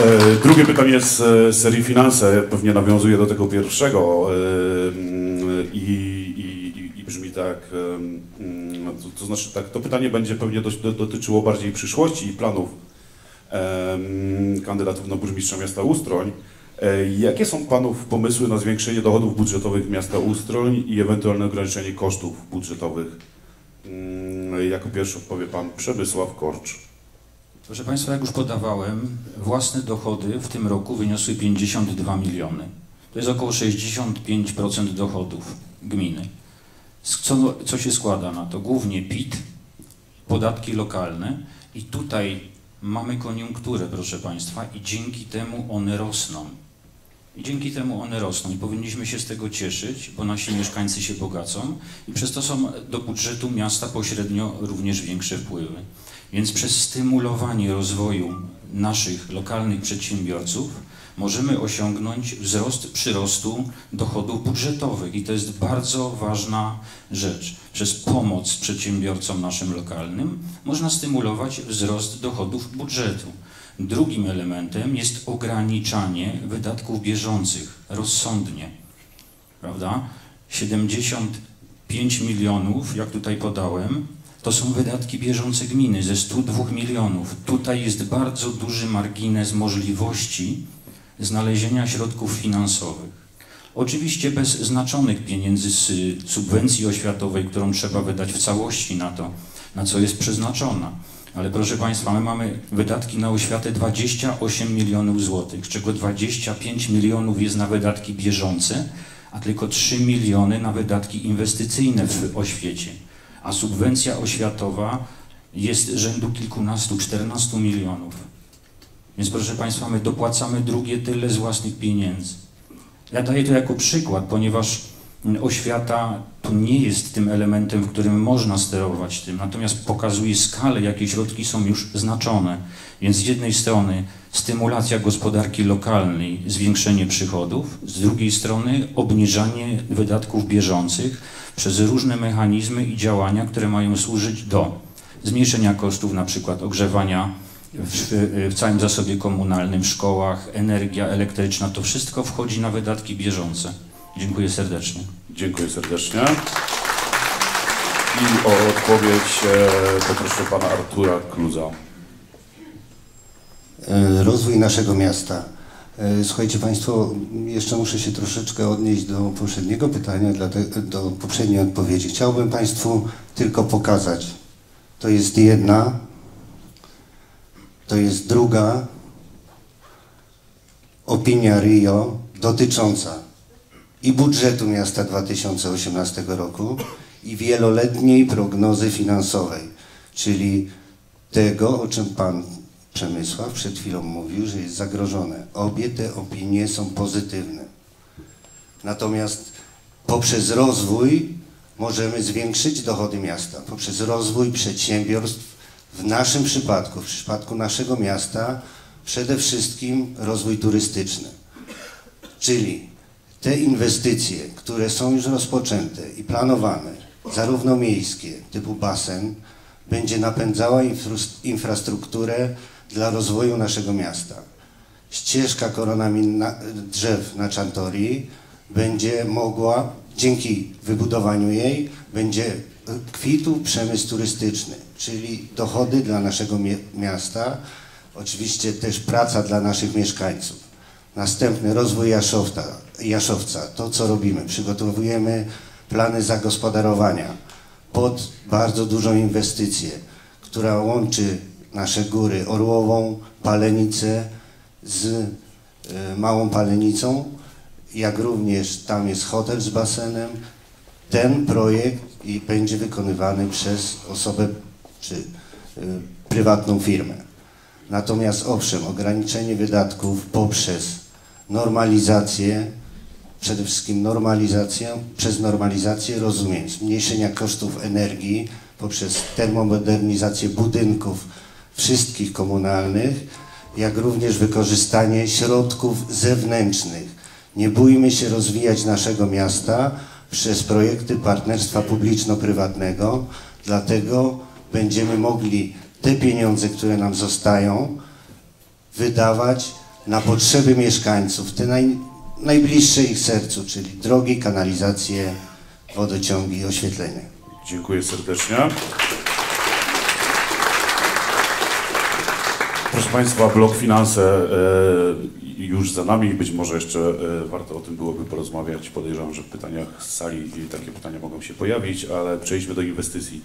E, drugie pytanie z e, serii Finanse pewnie nawiązuje do tego pierwszego e, i, i, i brzmi tak, mm, to, to znaczy tak, to pytanie będzie pewnie do, dotyczyło bardziej przyszłości i planów mm, kandydatów na burmistrza miasta Ustroń. Jakie są Panów pomysły na zwiększenie dochodów budżetowych miasta Ustroń i ewentualne ograniczenie kosztów budżetowych? Mm, Jako pierwszy odpowie Pan Przemysław Korcz. Proszę Państwa, jak już podawałem, własne dochody w tym roku wyniosły 52 miliony. To jest około 65% dochodów gminy. Co, co się składa na to? Głównie PIT, podatki lokalne i tutaj mamy koniunkturę, proszę Państwa, i dzięki temu one rosną. I dzięki temu one rosną i powinniśmy się z tego cieszyć, bo nasi mieszkańcy się bogacą i przez to są do budżetu miasta pośrednio również większe wpływy. Więc przez stymulowanie rozwoju naszych lokalnych przedsiębiorców możemy osiągnąć wzrost przyrostu dochodów budżetowych i to jest bardzo ważna rzecz. Przez pomoc przedsiębiorcom naszym lokalnym można stymulować wzrost dochodów budżetu. Drugim elementem jest ograniczanie wydatków bieżących rozsądnie. Prawda? 75 milionów, jak tutaj podałem, to są wydatki bieżące gminy ze 102 milionów. Tutaj jest bardzo duży margines możliwości znalezienia środków finansowych. Oczywiście bez znaczonych pieniędzy z subwencji oświatowej, którą trzeba wydać w całości na to, na co jest przeznaczona. Ale proszę Państwa, my mamy wydatki na oświatę 28 milionów złotych, z czego 25 milionów jest na wydatki bieżące, a tylko 3 miliony na wydatki inwestycyjne w oświecie. A subwencja oświatowa jest rzędu kilkunastu, 14 milionów. Więc proszę Państwa, my dopłacamy drugie tyle z własnych pieniędzy. Ja daję to jako przykład, ponieważ oświata to nie jest tym elementem, w którym można sterować tym, natomiast pokazuje skalę, jakie środki są już znaczone. Więc z jednej strony stymulacja gospodarki lokalnej, zwiększenie przychodów, z drugiej strony obniżanie wydatków bieżących przez różne mechanizmy i działania, które mają służyć do zmniejszenia kosztów na przykład ogrzewania w, w całym zasobie komunalnym, w szkołach, energia elektryczna, to wszystko wchodzi na wydatki bieżące. Dziękuję serdecznie. Dziękuję serdecznie. I o odpowiedź e, poproszę pana Artura Kluza. E, rozwój naszego miasta. E, Słuchajcie Państwo, jeszcze muszę się troszeczkę odnieść do poprzedniego pytania, do poprzedniej odpowiedzi. Chciałbym Państwu tylko pokazać. To jest jedna, to jest druga opinia RIO dotycząca i budżetu miasta 2018 roku i wieloletniej prognozy finansowej, czyli tego, o czym Pan Przemysław przed chwilą mówił, że jest zagrożone. Obie te opinie są pozytywne. Natomiast poprzez rozwój możemy zwiększyć dochody miasta. Poprzez rozwój przedsiębiorstw, w naszym przypadku, w przypadku naszego miasta, przede wszystkim rozwój turystyczny. Czyli te inwestycje, które są już rozpoczęte i planowane, zarówno miejskie, typu basen, będzie napędzała infrastrukturę dla rozwoju naszego miasta. Ścieżka koronami na, drzew na Czantorii będzie mogła, dzięki wybudowaniu jej, będzie kwitł przemysł turystyczny, czyli dochody dla naszego miasta, oczywiście też praca dla naszych mieszkańców. Następny rozwój Jaszowca. To, co robimy, przygotowujemy plany zagospodarowania pod bardzo dużą inwestycję, która łączy nasze góry Orłową, Palenicę z e, Małą Palenicą, jak również tam jest hotel z basenem. Ten projekt będzie wykonywany przez osobę czy e, prywatną firmę. Natomiast owszem, ograniczenie wydatków poprzez normalizację, przede wszystkim normalizację, przez normalizację rozumiem zmniejszenia kosztów energii poprzez termomodernizację budynków wszystkich komunalnych, jak również wykorzystanie środków zewnętrznych. Nie bójmy się rozwijać naszego miasta przez projekty partnerstwa publiczno-prywatnego, dlatego będziemy mogli te pieniądze, które nam zostają, wydawać na potrzeby mieszkańców, te naj, najbliższe ich sercu, czyli drogi, kanalizacje, wodociągi i oświetlenie. Dziękuję serdecznie. Proszę Państwa, blok finanse e, już za nami. Być może jeszcze e, warto o tym byłoby porozmawiać. Podejrzewam, że w pytaniach z sali takie pytania mogą się pojawić, ale przejdźmy do inwestycji.